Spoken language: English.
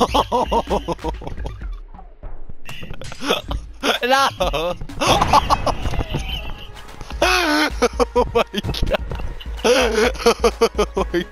no! oh my god! oh my god!